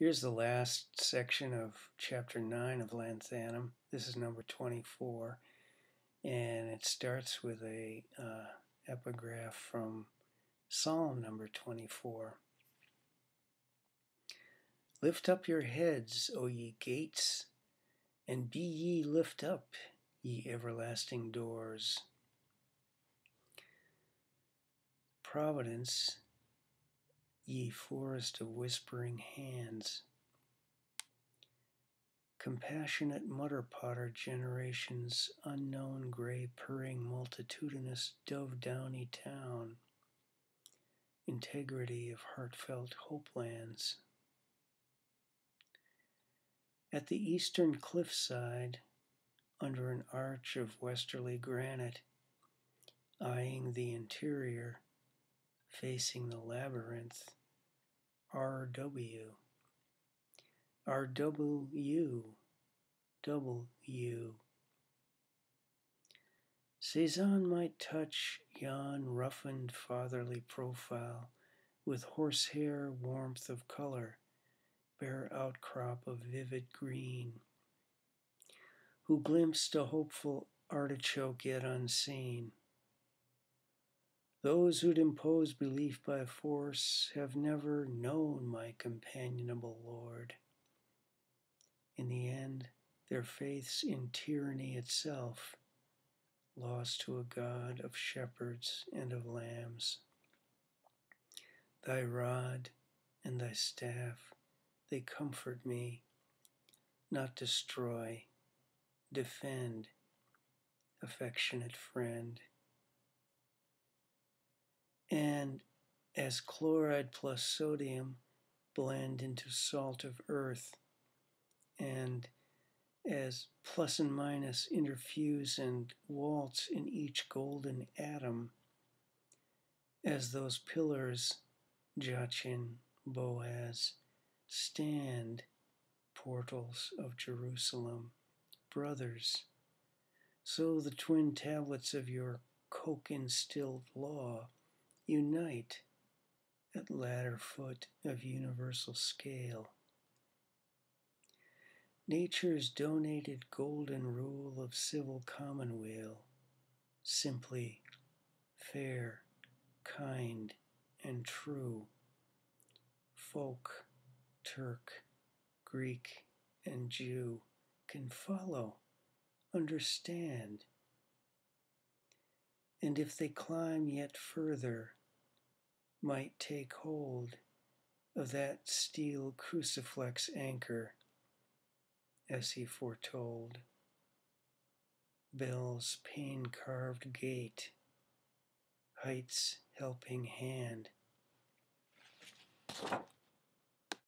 Here's the last section of chapter 9 of Lanthanum. This is number 24, and it starts with a uh, epigraph from Psalm number 24. Lift up your heads, O ye gates, and be ye lift up, ye everlasting doors. Providence, ye forest of whispering hands. Compassionate mutter potter generations, unknown gray purring multitudinous dove downy town. Integrity of heartfelt hopelands. At the eastern cliffside, under an arch of westerly granite, eyeing the interior, facing the labyrinth, RW. RW. W. Cezanne might touch yon roughened fatherly profile with horsehair warmth of color bare outcrop of vivid green, who glimpsed a hopeful artichoke yet unseen. Those who'd impose belief by force have never known my companionable Lord. In the end, their faith's in tyranny itself, lost to a God of shepherds and of lambs. Thy rod and thy staff they comfort me, not destroy, defend, affectionate friend. And as chloride plus sodium blend into salt of earth, and as plus and minus interfuse and waltz in each golden atom, as those pillars, Jachin, Boaz, Stand, portals of Jerusalem, brothers, so the twin tablets of your coke instilled law unite at ladder foot of universal scale. Nature's donated golden rule of civil commonweal, simply fair, kind, and true. Folk Turk, Greek, and Jew can follow, understand. And if they climb yet further, might take hold of that steel crucifix anchor, as he foretold. Bell's pain carved gate, Height's helping hand.